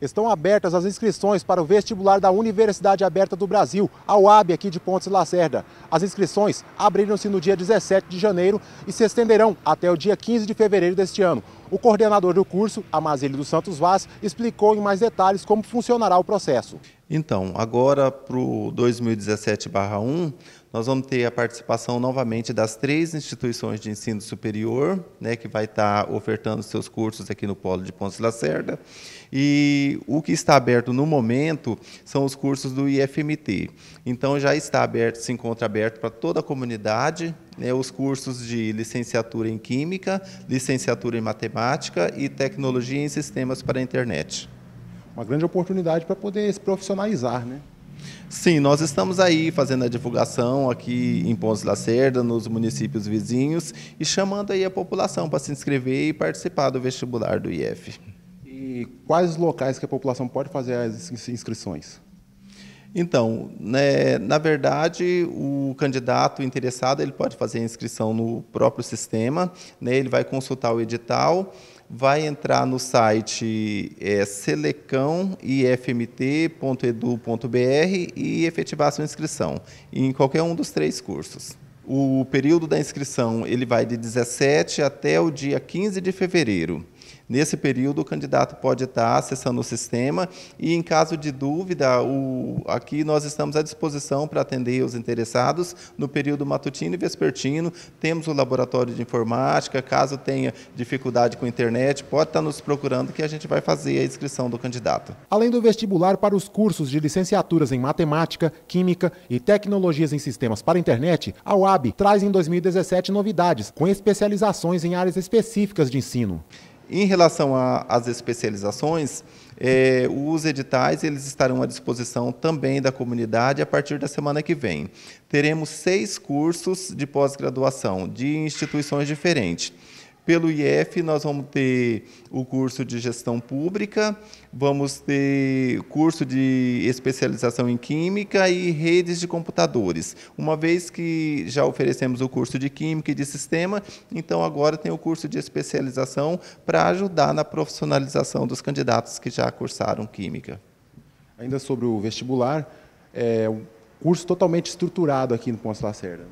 Estão abertas as inscrições para o vestibular da Universidade Aberta do Brasil, a UAB aqui de Pontes Lacerda. As inscrições abriram-se no dia 17 de janeiro e se estenderão até o dia 15 de fevereiro deste ano. O coordenador do curso, Amazílio dos Santos Vaz, explicou em mais detalhes como funcionará o processo. Então, agora para o 2017-1, nós vamos ter a participação novamente das três instituições de ensino superior, né, que vai estar ofertando seus cursos aqui no Polo de Pontes Lacerda. E o que está aberto no momento são os cursos do IFMT. Então, já está aberto, se encontra aberto para toda a comunidade, né, os cursos de licenciatura em Química, licenciatura em Matemática e Tecnologia em Sistemas para a Internet uma grande oportunidade para poder se profissionalizar, né? Sim, nós estamos aí fazendo a divulgação aqui em Pontes Lacerda, nos municípios vizinhos, e chamando aí a população para se inscrever e participar do vestibular do IF. E quais os locais que a população pode fazer as inscrições? Então, né, na verdade, o candidato interessado ele pode fazer a inscrição no próprio sistema, né, ele vai consultar o edital, vai entrar no site é, selecãoifmt.edu.br e efetivar sua inscrição em qualquer um dos três cursos. O período da inscrição ele vai de 17 até o dia 15 de fevereiro. Nesse período, o candidato pode estar acessando o sistema e, em caso de dúvida, o, aqui nós estamos à disposição para atender os interessados no período matutino e vespertino. Temos o laboratório de informática, caso tenha dificuldade com a internet, pode estar nos procurando que a gente vai fazer a inscrição do candidato. Além do vestibular para os cursos de licenciaturas em matemática, química e tecnologias em sistemas para a internet, a UAB traz em 2017 novidades, com especializações em áreas específicas de ensino. Em relação às especializações, é, os editais eles estarão à disposição também da comunidade a partir da semana que vem. Teremos seis cursos de pós-graduação de instituições diferentes. Pelo IF, nós vamos ter o curso de gestão pública, vamos ter curso de especialização em química e redes de computadores. Uma vez que já oferecemos o curso de química e de sistema, então agora tem o curso de especialização para ajudar na profissionalização dos candidatos que já cursaram química. Ainda sobre o vestibular, é um curso totalmente estruturado aqui no Ponce Lacerda.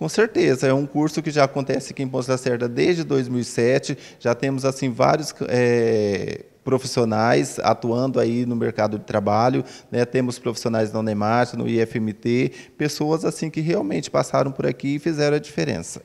Com certeza, é um curso que já acontece aqui em Ponce Lacerda desde 2007. Já temos assim vários é, profissionais atuando aí no mercado de trabalho. Né? Temos profissionais da Unemat, no IFMT, pessoas assim que realmente passaram por aqui e fizeram a diferença.